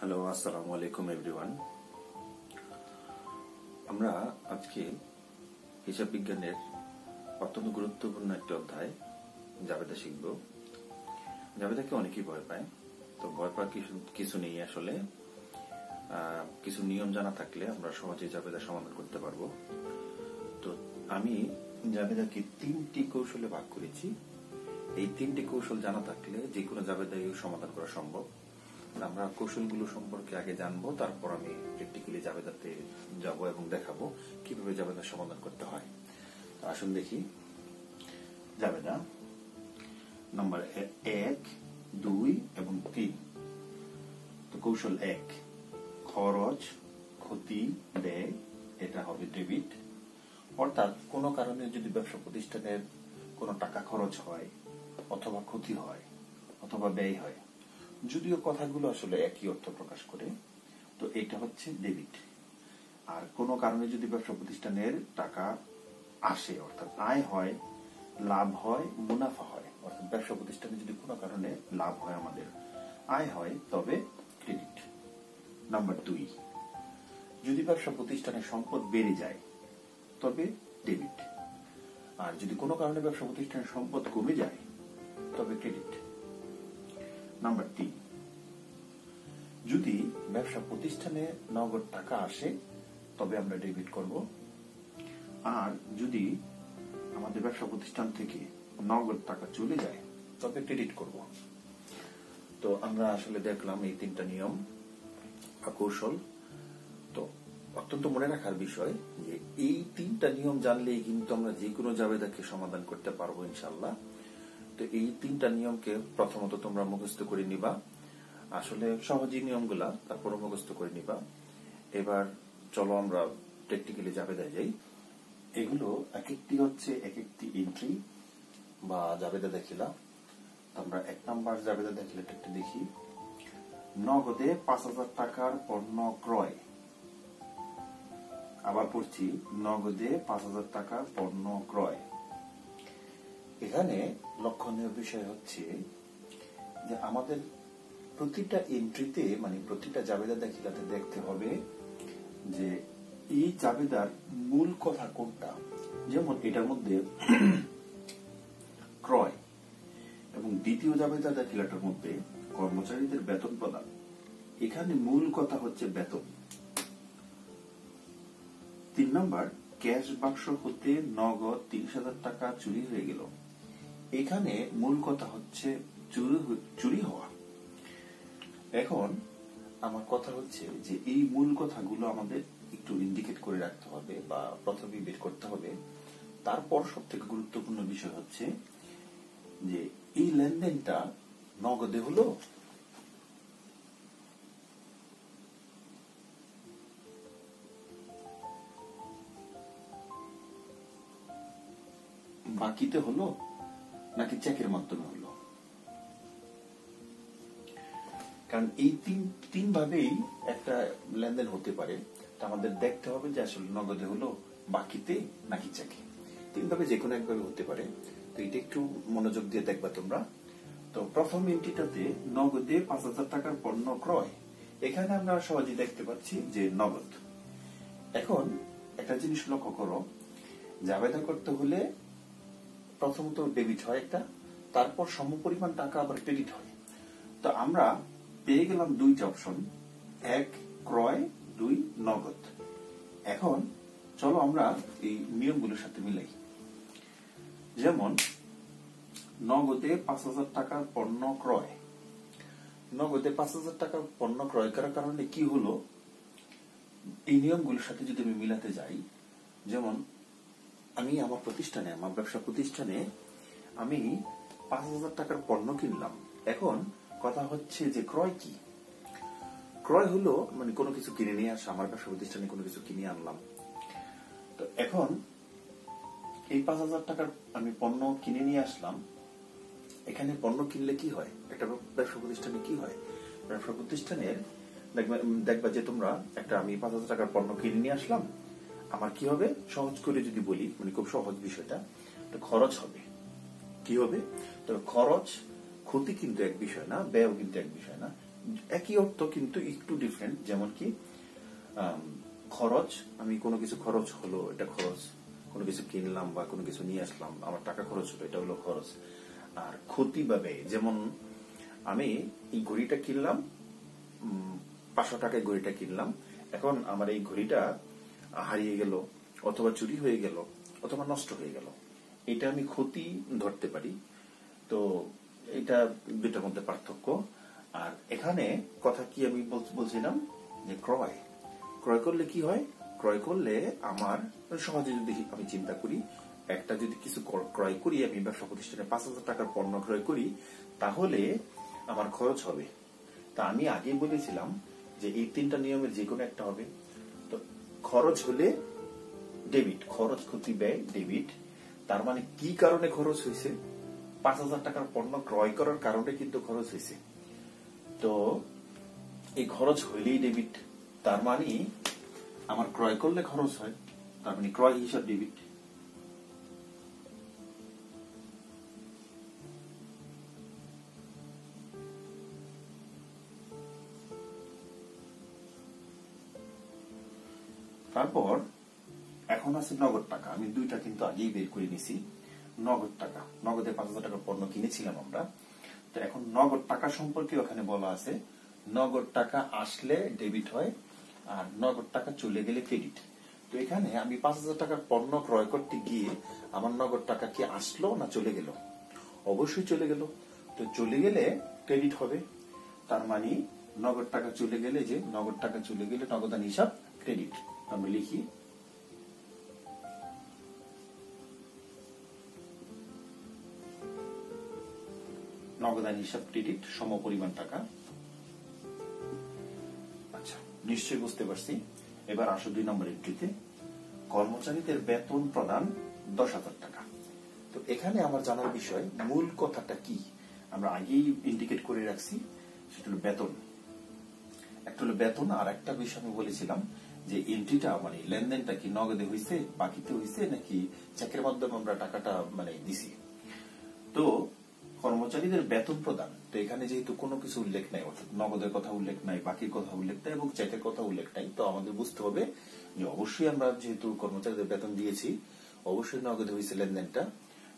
Hello আসসালামু আলাইকুম everyone আমরা আজকে হিসাব বিজ্ঞানের অত্যন্ত গুরুত্বপূর্ণ একটি অধ্যায়, জাবেদা শিখব। জাবেদাকে অনেকেই ভয় পায়। তো ভয় পাওয়ার কিছু নেই আসলে। কিছু নিয়ম জানা থাকলে আমরা সহজেই জাবেদা সমাধান করতে পারব। তো আমি জাবেদাকে তিনটি কৌশলে ভাগ করেছি। এই তিনটি কৌশল জানা থাকলে যে কোনো জাবেদাই সমাধান করা সম্ভব। আমরা কৌশলগুলো সম্পর্কে আগে জানব, তারপর আমি প্র্যাকটিক্যালি জাবেদাতে যাব এবং দেখাবো কীভাবে জাবেদার সমাধান করতে হয়। আসুন দেখি। জাবেদা নাম্বার এক, দুই এবং তিন। তো কৌশল এক, খরচ, ক্ষতি, ব্যয়, এটা হবে ডেবিট অর্থাৎ কোনো কারণে যদি ব্যবসা প্রতিষ্ঠানের কোনো টাকা খরচ হয় অথবা ক্ষতি হয় অথবা ব্যয় হয় যদিও কথাগুলো আসলে একই অর্থ প্রকাশ করে, তো এটা হচ্ছে ডেবিট আর কোনো কারণে যদি ব্যবসা প্রতিষ্ঠানের টাকা আসে, অর্থাৎ আয় হয়, লাভ হয়, মুনাফা হয়, অর্থাৎ ব্যবসা প্রতিষ্ঠানে যদি কোনো কারণে লাভ হয়, আমাদের আয় হয়, তবে ক্রেডিট নাম্বার দুই, যদি ব্যবসা প্রতিষ্ঠানের সম্পদ বেড়ে যায়, তবে ডেবিট আর যদি কোনো কারণে ব্যবসা প্রতিষ্ঠানের সম্পদ কমে যায়, তবে ক্রেডিট নাম্বার তিন। যদি ব্যবসা প্রতিষ্ঠানে নগদ টাকা আসে, তবে আমরা ডেবিট করব। আর যদি আমাদের ব্যবসা প্রতিষ্ঠান থেকে নগদ টাকা চলে যায়, তবে ক্রেডিট করব। তো আমরা আসলে দেখলাম এই তিনটা নিয়ম কৌশল। তো অত্যন্ত মনে রাখার বিষয় যে এই তিনটা নিয়ম জানলেই কিন্তু আমরা যে কোনো জাবেদাকে সমাধান করতে পারব ইনশাল্লাহ তো এই তিনটা নিয়মকে প্রথমত তোমরা মুখস্থ করে নিবা। আসলে সহজই নিয়মগুলা তারপর মুখস্থ করে নিবা। এবার চলো আমরা প্র্যাকটিক্যালি জাবেদায় যাই। এগুলো এক একটি হচ্ছে এক একটি এন্ট্রি বা জাবেদা দেখিলা। আমরা এক নাম্বার জাবেদা দেখিলে একটু দেখি। নগদে পাঁচ হাজার টাকার পণ্য ক্রয়। আবার পড়ছি, নগদে পাঁচ হাজার টাকার পণ্য ক্রয়। এখানে লক্ষণীয় বিষয় হচ্ছে যে আমাদের প্রতিটা এন্ট্রিতে মানে প্রতিটা জাবেদা দেখিলাতে দেখতে হবে যে এই জাবেদার মূল কথা কোনটা? যেমন এটার মধ্যে ক্রয় এবং দ্বিতীয় জাবেদা দাখিলাটার মধ্যে কর্মচারীদের বেতন প্রদান। এখানে মূল কথা হচ্ছে বেতন। তিন নম্বর, ক্যাশ বাক্স হতে নগদ তিরিশ হাজার টাকা চুরি হয়ে গেল। এখানে মূল কথা হচ্ছে চুরি হওয়া। এখন আমার কথা হচ্ছে যে এই মূল কথাগুলো আমাদের একটু ইন্ডিকেট করে রাখতে হবে বা প্রথমে বের করতে হবে। তারপর সব থেকে গুরুত্বপূর্ণ বিষয় হচ্ছে যে এই লেনদেনটা নগদে হলো? বাকিতে হলো? নাকি চেকের মাধ্যমে হলো? কারণ এই তিন তিন ভাবেই একটা লেনদেন হতে পারে। আমাদের দেখতে হবে যে আসলে নগদে হলো বাকিতে নাকি চেকে। তিন ভাবে যে কোনো একভাবে হতে পারে। তো এটা একটু মনোযোগ দিয়ে দেখবা তোমরা। তো প্রথম এন্ট্রিটাতে নগদে পাঁচ হাজার টাকার পণ্য ক্রয়। এখানে আমরা সহজে দেখতে পাচ্ছি যে নগদ। এখন একটা জিনিস লক্ষ্য করো। জাবেদা করতে হলে প্রথমত ডেবিট হয় একটা, তারপর সমপরিমাণ টাকা আবার ক্রেডিট হয়। তো আমরা পেয়ে গেলাম দুইটা অপশন এক ক্রয়, দুই নগদ। এখন চলো আমরা এই নিয়মগুলোর সাথে মিলাই। যেমন, নগদে পাঁচ হাজার টাকার পণ্য ক্রয়। নগদে পাঁচ হাজার টাকার পণ্য ক্রয় করার কারণে কি হলো? এই নিয়মগুলোর সাথে যদি আমি মিলাতে যাই, যেমন আমি আমার প্রতিষ্ঠানে, আমার ব্যবসা প্রতিষ্ঠানে আমি পাঁচ হাজার টাকার পণ্য কিনলাম। এখন কথা হচ্ছে যে ক্রয় কি? ক্রয় হলো মানে কোনো কিছু কিনে নিয়ে আসা, আমার ব্যবসা প্রতিষ্ঠানে কোনো কিছু কিনে আনলাম। তো এখন এই পাঁচ হাজার টাকার আমি পণ্য কিনে নিয়ে আসলাম। এখানে পণ্য কিনলে কি হয়? একটা ব্যবসা প্রতিষ্ঠানে কি হয়? ব্যবসা প্রতিষ্ঠানের দেখবা যে তোমরা একটা আমি পাঁচ হাজার টাকার পণ্য কিনে নিয়ে আসলাম। আমার কি হবে? সহজ করে যদি বলি মানে খুব সহজ বিষয়টা খরচ হবে। কি হবে? তবে খরচ ক্ষতি কিন্তু এক বিষয় না ব্যয় কিন্তু এক বিষয় না। একই অর্থ কিন্তু একটু ডিফারেন্ট যেমন কি খরচ, আমি কোনো কিছু খরচ হলো, এটা খরচ, কোনো কিছু কিনলাম বা কোনো কিছু নিয়ে আসলাম, আমার টাকা খরচ হলো, এটা হলো খরচ। আর ক্ষতি বা ব্যয়, যেমন আমি এই ঘড়িটা কিনলাম পাঁচশো টাকায় ঘড়িটা কিনলাম, এখন আমার এই ঘড়িটা হারিয়ে গেল, অথবা চুরি হয়ে গেল, অথবা নষ্ট হয়ে গেল। এটা আমি ক্ষতি ধরতে পারি। তো এটা দুটার মধ্যে পার্থক্য। আর এখানে কথা কি আমি বলছিলাম? যে ক্রয়। ক্রয় করলে কি হয়? ক্রয় করলে আমার সহজে যদি আমি চিন্তা করি, একটা যদি কিছু ক্রয় করি, আমি ব্যবসা প্রতিষ্ঠানে পাঁচ হাজার টাকার পণ্য ক্রয় করি, তাহলে আমার খরচ হবে। তা আমি আগেই বলেছিলাম যে এই তিনটা নিয়মের যে কোনো একটা হবে। খরচ হলে ডেবিট খরচ ক্ষতি ব্যয় ডেবিট তার মানে কি কারণে খরচ হয়েছে? পাঁচ হাজার টাকার পণ্য ক্রয় করার কারণে কিন্তু খরচ হয়েছে। তো এই খরচ হইলেই ডেবিট তার মানে আমার ক্রয় করলে খরচ হয়, তার মানে ক্রয় হিসাব ডেবিট তারপর, এখন আছে নগদ টাকা। আমি দুইটা কিন্তু আগেই বের করে নিছি। নগদ টাকা। নগদে পাঁচ হাজার টাকার পণ্য কিনেছিলাম আমরা। তো এখন নগদ টাকা সম্পর্কে ওখানে বলা আছে। নগদ টাকা আসলে ডেবিট হয় আর নগদ টাকা চলে গেলে ক্রেডিট। তো এখানে আমি পাঁচ হাজার টাকার পণ্য ক্রয় করতে গিয়ে আমার নগদ টাকা কি আসলো না চলে গেল? অবশ্যই চলে গেল। তো চলে গেলে ক্রেডিট হবে। তার মানে নগদ টাকা চলে গেলে যে নগদ টাকা চলে গেলে নগদান হিসাব ক্রেডিট। আমি লিখি নগদান হিসাব ক্রেডিট সম পরিমাণ টাকা। আচ্ছা নিশ্চয়ই বুঝতে পারছি। এবার আসো দুই নম্বর এন্ট্রিতে কর্মচারীদের বেতন প্রদান দশ হাজার টাকা। তো এখানে আমার জানার বিষয়, মূল কথাটা কি? আমরা আগেই ইন্ডিকেট করে রাখছি, সেটা হলো বেতন। একটা হলো বেতন, আর একটা বিষয় আমি বলেছিলাম যে এন্ট্রিটা মানে লেনদেনটা কি নগদে হয়েছে বাকিতে হয়েছে নাকি চেকের মাধ্যমে আমরা টাকাটা মানে দিছি? তো কর্মচারীদের বেতন প্রদান। তো এখানে যেহেতু কোনো কিছু উল্লেখ নাই, অর্থাৎ নগদের কথা উল্লেখ নাই, বাকির কথা উল্লেখ নাই, এবং চেকের কথা উল্লেখ নাই, তো আমাদের বুঝতে হবে যে অবশ্যই আমরা যেহেতু কর্মচারীদের বেতন দিয়েছি, অবশ্যই নগদে হয়েছে লেনদেনটা।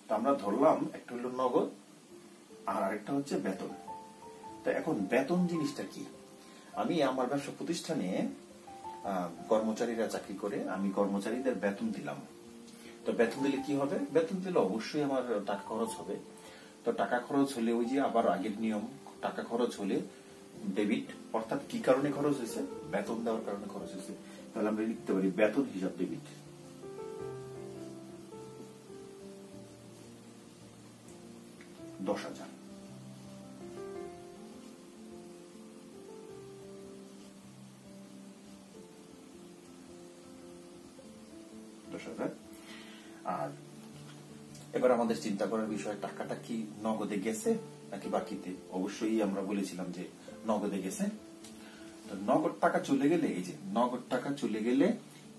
তো আমরা ধরলাম, একটা হলো নগদ, আর আরেকটা হচ্ছে বেতন। তো এখন বেতন জিনিসটা কি? আমি আমার ব্যবসা প্রতিষ্ঠানে কর্মচারীরা চাকরি করে, আমি কর্মচারীদের বেতন দিলাম। তো বেতন দিলে কি হবে? বেতন দিলে অবশ্যই আমার টাকা খরচ হবে। তো টাকা খরচ হলে ওই যে আবার আগের নিয়ম, টাকা খরচ হলে ডেবিট, অর্থাৎ কি কারণে খরচ হয়েছে? বেতন দেওয়ার কারণে খরচ হয়েছে। তাহলে আমরা লিখতে পারি বেতন হিসাব ডেবিট। দশ হাজার। আর এবার আমাদের চিন্তা করার বিষয়, টাকাটা কি নগদে গেছে নাকি বাকিতে? অবশ্যই আমরা বলেছিলাম যে নগদে গেছে। তো নগদ টাকা চলে গেলে, এই যে নগদ টাকা চলে গেলে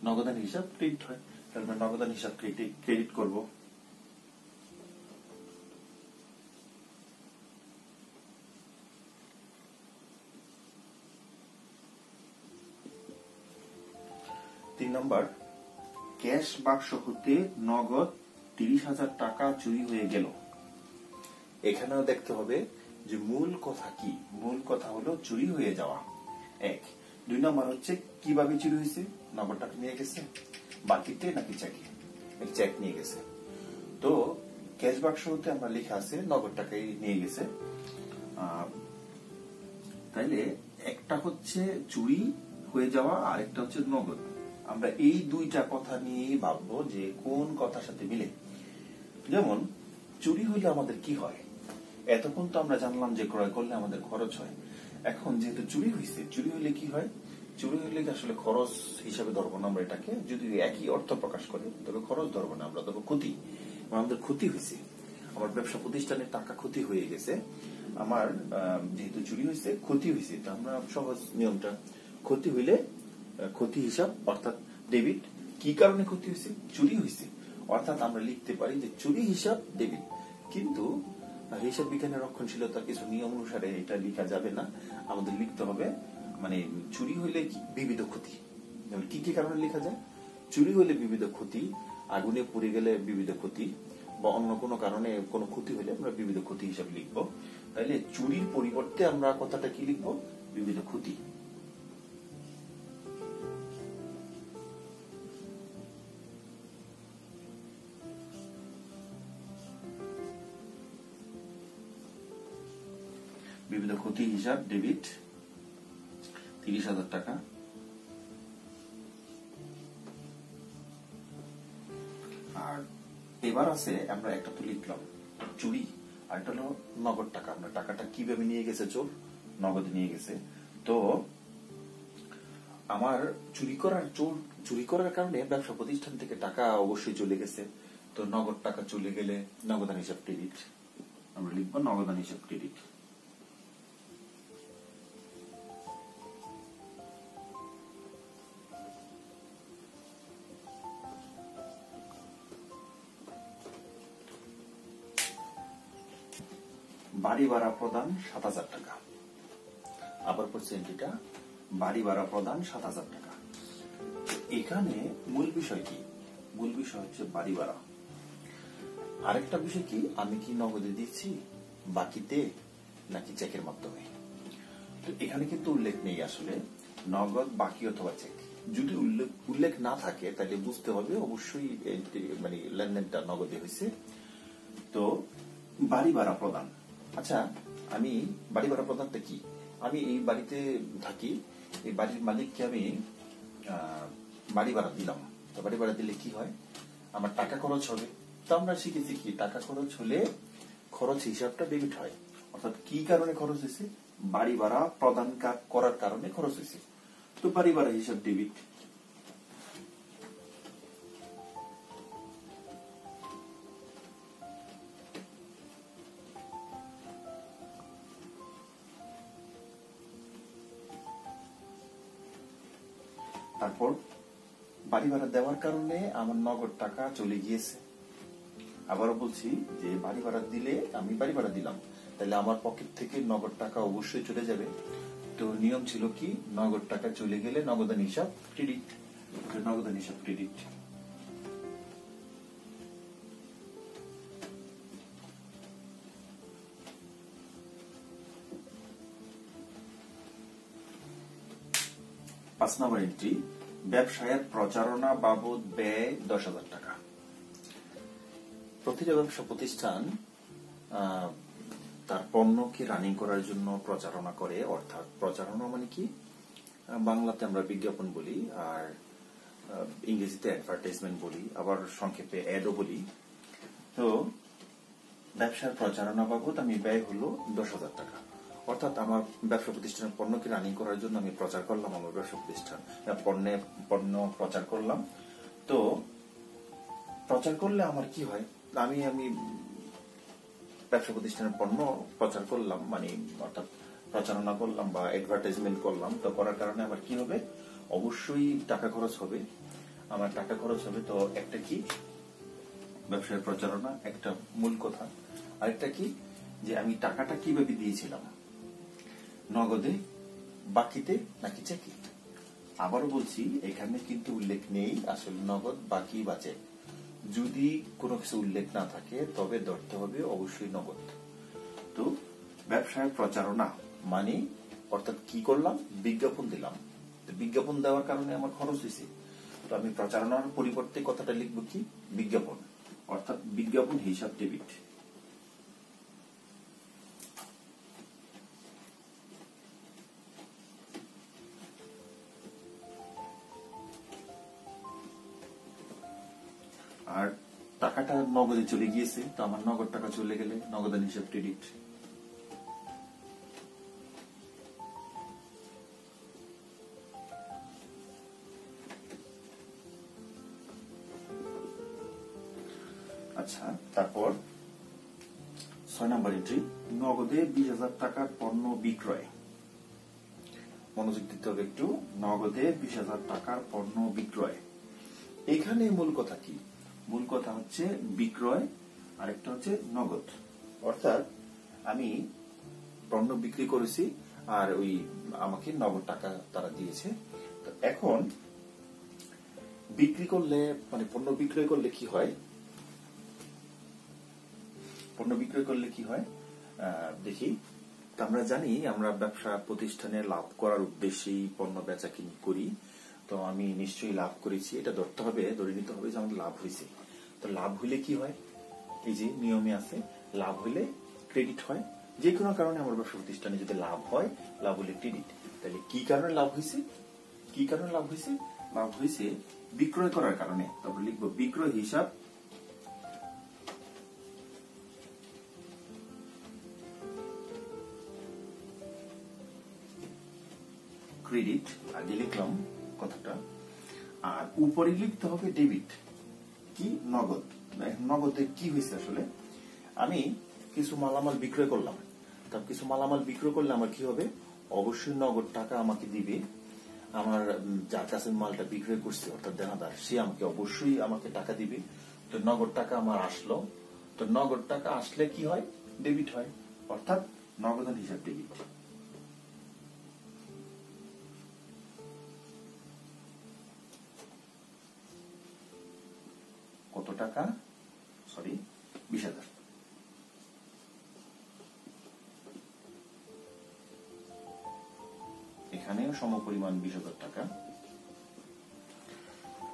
নগদান হিসাব ক্রেডিট হয়। তাহলে আমরা নগদান হিসাব ক্রেডিট করব। তিন নম্বর ক্যাশ বাক্স হতে নগদ তিরিশ হাজার টাকা চুরি হয়ে গেল। এখানেও দেখতে হবে যে মূল কথা কি। মূল কথা হলো চুরি হয়ে যাওয়া। এক। দুই নম্বর হচ্ছে কীভাবে চুরি হয়েছে? নগদ টাকা নিয়ে গেছে। বাকিতে নাকি চেকে চেক নিয়ে গেছে। তো ক্যাশ বাক্স হতে আমরা লেখা আছে নগদ টাকাই নিয়ে গেছে। তাইলে একটা হচ্ছে চুরি হয়ে যাওয়া আর একটা হচ্ছে নগদ। আমরা এই দুইটা কথা নিয়েই ভাববো যে কোন কথার সাথে মিলে। যেমন, চুরি হইলে আমাদের কি হয়? এতক্ষণ তো আমরা জানলাম যে ক্রয় করলে আমাদের খরচ হয়। এখন যেহেতু চুরি হয়েছে চুরি হইলে কি হয়? চুরি হইলে আসলে খরচ হিসাবে ধরবো না আমরা এটাকে? যদি একই অর্থ প্রকাশ করে, তবে খরচ ধরবো না আমরা ধরবো ক্ষতি। আমাদের ক্ষতি হয়েছে আমার ব্যবসা প্রতিষ্ঠানের টাকা ক্ষতি হয়ে গেছে। আমার যেহেতু চুরি হয়েছে ক্ষতি হয়েছে তো আমরা সহজ নিয়মটা, ক্ষতি হইলে ক্ষতি হিসাব, অর্থাৎ ডেবিট কি কারণে ক্ষতি হয়েছে? চুরি হয়েছে। অর্থাৎ আমরা লিখতে পারি যে চুরি হিসাব ডেবিট কিন্তু হিসাব বিজ্ঞানের রক্ষণশীলতার কিছু নিয়ম অনুসারে এটা লেখা যাবে না। আমাদের লিখতে হবে মানে চুরি হইলে বিবিধ ক্ষতি। কি কি কারণে লেখা যায়? চুরি হইলে বিবিধ ক্ষতি, আগুনে পুড়ে গেলে বিবিধ ক্ষতি, বা অন্য কোনো কারণে কোনো ক্ষতি হলে আমরা বিবিধ ক্ষতি হিসাবে লিখব। তাহলে চুরির পরিবর্তে আমরা কথাটা কি লিখব? বিবিধ ক্ষতি। ক্ষতি হিসাব ডেবিট তিরিশ হাজার টাকা। আর এবার আছে আমরা একটা তো লিখলাম, চুরি। আর একটা হলো নগদ টাকা। আমরা টাকাটা কীভাবে নিয়ে গেছে, চোর? নগদে নিয়ে গেছে। তো আমার চুরি করার চোর, চুরি করার কারণে ব্যবসা প্রতিষ্ঠান থেকে টাকা অবশ্যই চলে গেছে। তো নগদ টাকা চলে গেলে নগদান হিসাব ক্রেডিট আমরা লিখব নগদান হিসাব ক্রেডিট বাড়ি ভাড়া প্রদান সাত হাজার টাকা। আবার পড়ছে এন্ট্রিটা, বাড়ি ভাড়া প্রদান সাত হাজার টাকা। এখানে মূল বিষয় কি? মূল বিষয় হচ্ছে বাড়ি ভাড়া। আরেকটা বিষয় কি? আমি কি নগদে দিচ্ছি, বাকিতে নাকি চেকের মাধ্যমে? তো এখানে কিন্তু উল্লেখ নেই আসলে, নগদ, বাকি অথবা চেক। যদি উল্লেখ উল্লেখ না থাকে, তাহলে বুঝতে হবে অবশ্যই মানে লেনদেনটা নগদে হয়েছে। তো বাড়ি ভাড়া প্রদান। আচ্ছা আমি বাড়ি ভাড়া প্রদানটা কি? আমি এই বাড়িতে থাকি, এই বাড়ির মালিককে আমি বাড়ি ভাড়া দিলাম। তো বাড়ি ভাড়া দিলে কি হয়? আমার টাকা খরচ হবে। তো আমরা শিখেছি কি, টাকা খরচ হলে খরচ হিসাবটা ডেবিট হয়। অর্থাৎ কি কারণে খরচ হয়েছে? বাড়ি ভাড়া প্রদান করার কারণে খরচ হয়েছে। তো বাড়ি ভাড়া হিসাব ডেবিট তারপর বাড়ি ভাড়া দেওয়ার কারণে আমার নগদ টাকা চলে গিয়েছে। আবারও বলছি যে বাড়ি ভাড়া দিলে আমি বাড়ি ভাড়া দিলাম। তাহলে আমার পকেট থেকে নগদ টাকা অবশ্যই চলে যাবে। তো নিয়ম ছিল কি? নগদ টাকা চলে গেলে নগদান হিসাব ক্রেডিট নগদান হিসাব ক্রেডিট পাঁচ নম্বর এন্ট্রি ব্যবসায়ের প্রচারণা বাবদ ব্যয় দশ হাজার টাকা। প্রতিটা ব্যবসা প্রতিষ্ঠান তার পণ্যকে রানিং করার জন্য প্রচারণা করে, অর্থাৎ প্রচারণা মানে কি? বাংলাতে আমরা বিজ্ঞাপন বলি, আর ইংরেজিতে অ্যাডভার্টাইজমেন্ট বলি, আবার সংক্ষেপে অ্যাডও বলি। তো, ব্যবসার প্রচারণা বাবদ আমি ব্যয় হলো দশ হাজার টাকা। অর্থাৎ আমার ব্যবসা প্রতিষ্ঠানের পণ্যকে রানিং করার জন্য আমি প্রচার করলাম আমার ব্যবসা প্রতিষ্ঠান? আহ, পণ্যে পণ্য প্রচার করলাম। তো প্রচার করলে আমার কি হয়? আমি আমি ব্যবসা প্রতিষ্ঠানের পণ্য প্রচার করলাম মানে অর্থাৎ প্রচারণা করলাম বা অ্যাডভার্টাইজমেন্ট করলাম। তো করার কারণে আমার কি হবে? অবশ্যই টাকা খরচ হবে। আমার টাকা খরচ হবে। তো একটা কি? ব্যবসায়ের প্রচারণা একটা মূল কথা। আরেকটা কি? যে আমি টাকাটা কীভাবে দিয়েছিলাম? নগদে, বাকিতে নাকি চেকে আবারও বলছি, এখানে কিন্তু উল্লেখ নেই, আসলে নগদ, বাকি বা চেক যদি কোনো কিছু উল্লেখ না থাকে, তবে ধরতে হবে অবশ্যই নগদ। তো, ব্যবসায় প্রচারণা মানে অর্থাৎ কি করলাম? বিজ্ঞাপন দিলাম। বিজ্ঞাপন দেওয়ার কারণে আমার খরচ হয়েছে। তো আমি প্রচারণার পরিবর্তে কথাটা লিখব কি? বিজ্ঞাপন। অর্থাৎ বিজ্ঞাপন হিসাব ডেবিট নগদে চলে গিয়েছে, তো আমার নগদ টাকা চলে গেলে নগদান হিসাব ক্রেডিট আচ্ছা তারপর ছয় নম্বর এন্ট্রি নগদে বিশ হাজার টাকার পণ্য বিক্রয়। মনোযোগ দিতে হবে একটু, নগদে বিশ হাজার টাকার পণ্য বিক্রয়। এখানে মূল কথা কি? মূল কথা হচ্ছে বিক্রয়, আরেকটা হচ্ছে নগদ। অর্থাৎ আমি পণ্য বিক্রি করেছি আর ওই আমাকে নগদ টাকা তারা দিয়েছে। তো এখন বিক্রি করলে মানে পণ্য বিক্রয় করলে কি হয়? পণ্য বিক্রয় করলে কি হয়? দেখি। আমরা জানি, আমরা ব্যবসা প্রতিষ্ঠানে লাভ করার উদ্দেশ্যেই পণ্য বেচা কিনি করি। তো আমি নিশ্চয়ই লাভ করেছি। এটা ধরতে হবে, ধরে নিতে হবে যে আমাদের লাভ হয়েছে। তো লাভ হইলে কি হয়? এই যে নিয়মে আছে, লাভ হইলে ক্রেডিট হয়। যে কোনো কারণে আমার ব্যবসা প্রতিষ্ঠানে যদি লাভ হয়, লাভ হলে ক্রেডিট তাহলে কি কারণে লাভ হয়েছে কি কারণে লাভ হয়েছে লাভ হয়েছে বিক্রয় করার কারণে। তারপর লিখব বিক্রয় হিসাব। ক্রেডিট আগে লিখলাম কথাটা। আর উপরে লিখতে হবে ডেবিট কি নগদ? নগদে কি হয়েছে আসলে? আমি কিছু মালামাল বিক্রয় করলাম। তার কিছু মালামাল বিক্রয় করলে আমার কি হবে? অবশ্যই নগদ টাকা আমাকে দিবে। আমার যার কাছে মালটা বিক্রয় করছে, অর্থাৎ দেনাদার, সে আমাকে অবশ্যই আমাকে টাকা দিবে। তো নগদ টাকা আমার আসলো। তো নগদ টাকা আসলে কি হয়? ডেবিট হয়। অর্থাৎ নগদান হিসাব ডেবিট। টাকা সরি বিশ হাজার। এখানেও সমপরিমাণ বিশ টাকা।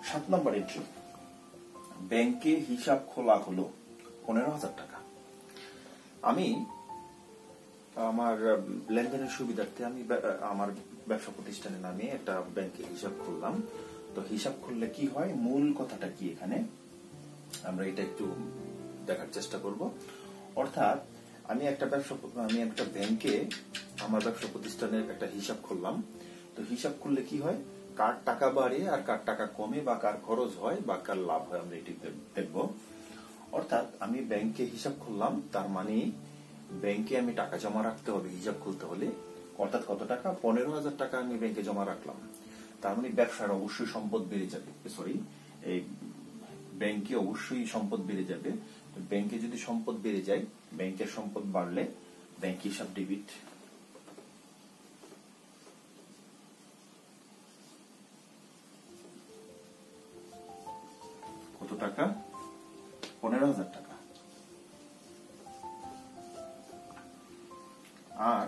সাত নম্বর এন্ট্রি ব্যাংকে হিসাব খোলা হলো পনেরো হাজার টাকা। আমি আমার লেনদেনের সুবিধার্থে আমি আমার ব্যবসা প্রতিষ্ঠানের নামে একটা ব্যাংকে হিসাব খুললাম। তো হিসাব খুললে কি হয়? মূল কথাটা কি এখানে? আমরা এটা একটু দেখার চেষ্টা করব। অর্থাৎ আমি একটা ব্যবসা আমি একটা ব্যাংকে আমার ব্যবসা প্রতিষ্ঠানের একটা হিসাব খুললাম। তো হিসাব খুললে কি হয়? কার টাকা বাড়ে আর কার টাকা কমে বা কার খরচ হয় বা কার লাভ হয় আমরা এটি দেখব। অর্থাৎ আমি ব্যাংকে হিসাব খুললাম, তার মানে ব্যাংকে আমি টাকা জমা রাখতে হবে হিসাব খুলতে হলে। অর্থাৎ কত টাকা? পনেরো হাজার টাকা আমি ব্যাংকে জমা রাখলাম। তার মানে ব্যবসার অবশ্যই সম্পদ বেড়ে যাবে। সরি এই ব্যাংকে অবশ্যই সম্পদ বেড়ে যাবে। ব্যাংকে যদি সম্পদ বেড়ে যায়, ব্যাংকের সম্পদ বাড়লে ব্যাংক হিসাব ডেবিট কত টাকা? পনেরো হাজার টাকা। আর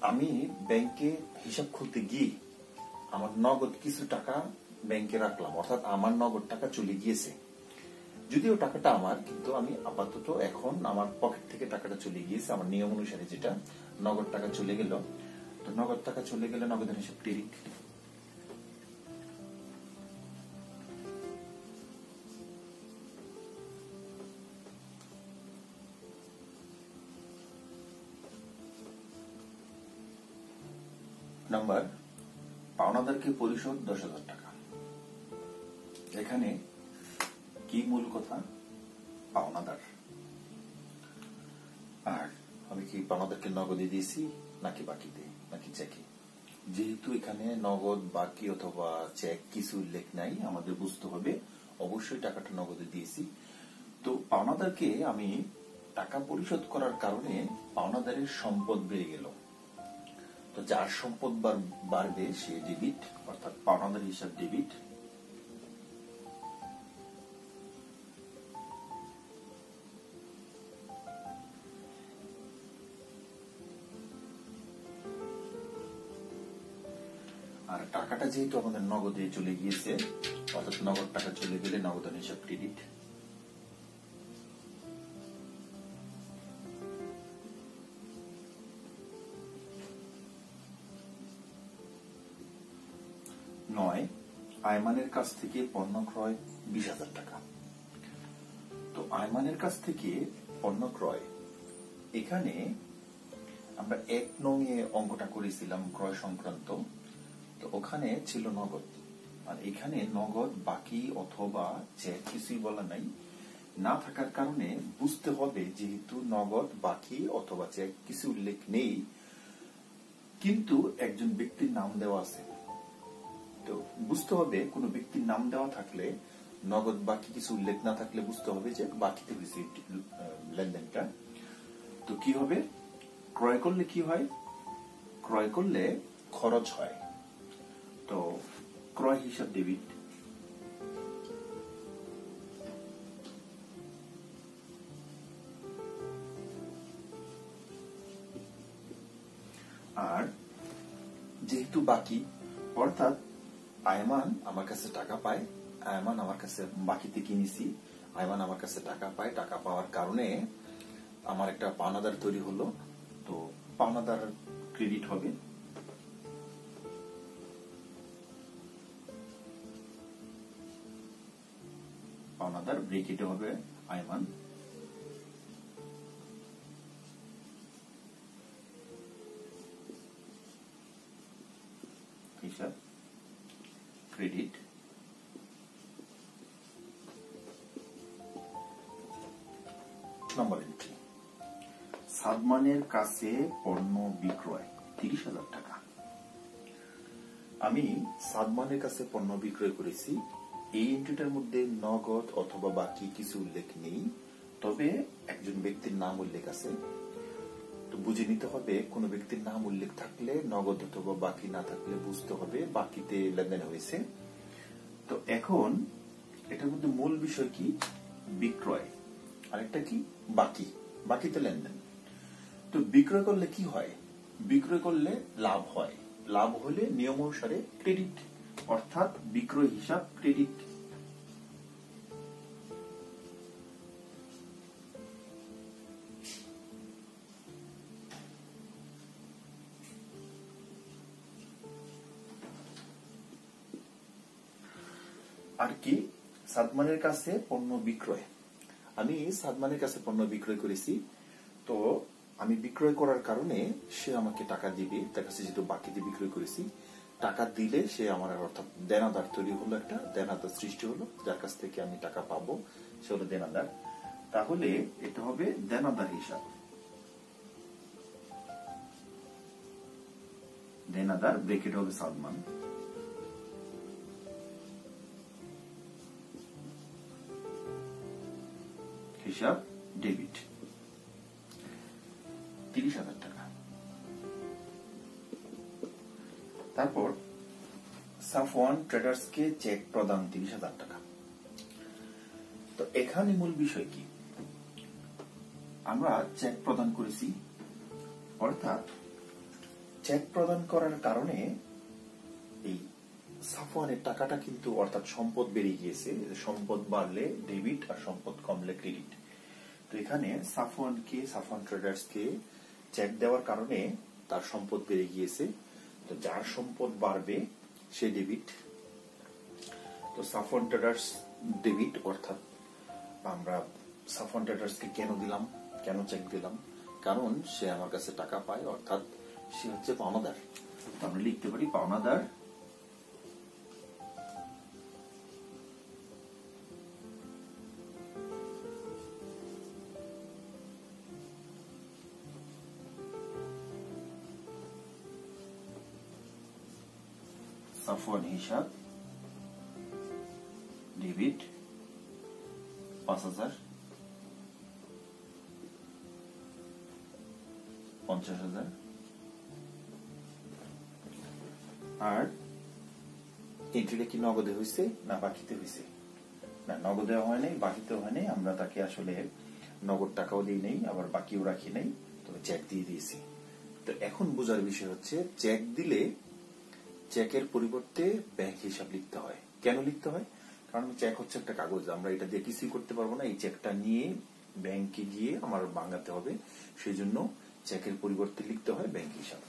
আমি ব্যাংকে হিসাব খুলতে গিয়ে আমার নগদ কিছু টাকা ব্যাংকে রাখলাম, অর্থাৎ আমার নগদ টাকা চলে গিয়েছে। যদিও টাকাটা আমার, কিন্তু আমি আপাতত এখন আমার পকেট থেকে টাকাটা চলে গিয়েছে, আমার নিয়ম অনুসারে যেটা, নগদ টাকা চলে গেল। তো নগদ টাকা চলে গেলে নগদের হিসাব ক্রেডিট নাম্বার, পাওনাদারকে পরিশোধ দশ হাজার টাকা। এখানে কি মূল কথা? পাওনাদার। আর আমি কি পাওনাদারকে নগদে দিয়েছি? নাকি বাকিতে? নাকি চেকে? যেহেতু এখানে নগদ, বাকি অথবা চেক কিছু উল্লেখ নাই, আমাদের বুঝতে হবে। অবশ্যই টাকাটা নগদে দিয়েছি। তো পাওনাদারকে আমি টাকা পরিশোধ করার কারণে পাওনাদারের সম্পদ বেড়ে গেল। তো যার সম্পদ বাড়বে সে ডেবিট অর্থাৎ পাওনাদার হিসাব ডেবিট যেহেতু আমাদের নগদে চলে গিয়েছে, অর্থাৎ নগদ টাকা চলে গেলে নগদান হিসাব ক্রেডিট নয়, আয়মানের কাছ থেকে পণ্য ক্রয় বিশ হাজার টাকা। তো আয়মানের কাছ থেকে পণ্য ক্রয়, এখানে আমরা এক নঙে অঙ্কটা করেছিলাম ক্রয় সংক্রান্ত। তো ওখানে ছিল নগদ। আর এখানে নগদ, বাকি অথবা চেক কিছুই বলা নাই, না থাকার কারণে বুঝতে হবে যেহেতু নগদ, বাকি অথবা চেক কিছু উল্লেখ নেই, কিন্তু একজন ব্যক্তির নাম দেওয়া আছে। তো বুঝতে হবে, কোনো ব্যক্তির নাম দেওয়া থাকলে, নগদ, বাকি কিছু উল্লেখ না থাকলে বুঝতে হবে যে বাকিতে হয়েছে লেনদেনটা। তো কি হবে? ক্রয় করলে কি হয়? ক্রয় করলে খরচ হয়। তো ক্রয় হিসাব ডেবিট আর যেহেতু বাকি, অর্থাৎ আয়মান আমার কাছে টাকা পায়, আয়মান আমার কাছে বাকিতে কিনেছি আয়মান আমার কাছে টাকা পায়, টাকা পাওয়ার কারণে আমার একটা পাওনাদার তৈরি হলো, তো পাওনাদার ক্রেডিট হবে। পাওনাদার ব্রেকেটে হবে আয়মান। হিসাব ক্রেডিট। নম্বর এন্ট্রি সাদমানের কাছে পণ্য বিক্রয়, তিরিশ হাজার টাকা। আমি সাদমানের কাছে পণ্য বিক্রয় করেছি এই এন্ট্রিটার মধ্যে নগদ অথবা বাকি কিছু উল্লেখ নেই, তবে একজন ব্যক্তির নাম উল্লেখ আছে। তো বুঝে নিতে হবে, কোন ব্যক্তির নাম উল্লেখ থাকলে, নগদ অথবা বাকি না থাকলে বুঝতে হবে বাকিতে লেনদেন হয়েছে। তো এখন, এটার মধ্যে মূল বিষয় কি? বিক্রয়। আরেকটা কি? বাকি। বাকিতে লেনদেন। তো বিক্রয় করলে কি হয়? বিক্রয় করলে লাভ হয়। লাভ হলে নিয়ম অনুসারে ক্রেডিট অর্থাৎ বিক্রয় হিসাব ক্রেডিট আর কি? সাদমানের কাছে পণ্য বিক্রয়। আমি সাদমানের কাছে পণ্য বিক্রয় করেছি। তো আমি বিক্রয় করার কারণে সে আমাকে টাকা দিবে, তার কাছে যেহেতু বাকিতে বিক্রয় করেছি টাকা দিলে সে আমার অর্থাৎ দেনাদার তৈরি হলো একটা, দেনাদার সৃষ্টি হলো, যার কাছ থেকে আমি টাকা পাবো, সে হলো দেনাদার। তাহলে এটা হবে দেনাদার হিসাব। দেনাদার ব্রেকেট হবে সাদমান হিসাব ট্রেডার্সকে চেক প্রদান তিরিশ হাজার টাকা। তো এখানে মূল বিষয় কি? আমরা চেক প্রদান করেছি, অর্থাৎ চেক প্রদান করার কারণে এই সাফওয়ানের টাকাটা কিন্তু অর্থাৎ সম্পদ বেড়ে গিয়েছে সম্পদ বাড়লে ডেবিট আর সম্পদ কমলে ক্রেডিট তো এখানে সাফওয়ানকে সাফওয়ান ট্রেডার্সকে চেক দেওয়ার কারণে তার সম্পদ বেড়ে গিয়েছে। তো যার সম্পদ বাড়বে, সে ডেবিট তো সাফন ট্রেডার্স ডেবিট অর্থাৎ আমরা সাফওয়ান ট্রেডার্সকে কেন দিলাম, কেন চেক দিলাম? কারণ সে আমার কাছে টাকা পায়, অর্থাৎ সে হচ্ছে পাওনাদার। আমরা লিখতে পারি পাওনাদার সাফওয়ান হিসাব ডেবিট পাঁচ হাজার পঞ্চাশ হাজার আর এন্ট্রিটা কি নগদে হয়েছে না বাকিতে হয়েছে না, নগদে হয় নাই, বাকিতে হয় নাই, আমরা তাকে আসলে নগদ টাকাও দিই নেই, আবার বাকিও রাখি নাই, তবে চেক দিয়ে দিয়েছি। তো এখন বোঝার বিষয় হচ্ছে চেক দিলে চেকের পরিবর্তে ব্যাংক হিসাব লিখতে হয়। কেন লিখতে হয়? কারণ চেক হচ্ছে একটা কাগজ, আমরা এটা দিয়ে কিছুই করতে পারব না, এই চেকটা নিয়ে ব্যাংকে গিয়ে আমার বাঙাতে হবে সেই জন্য চেকের পরিবর্তে লিখতে হয় ব্যাংক হিসাব।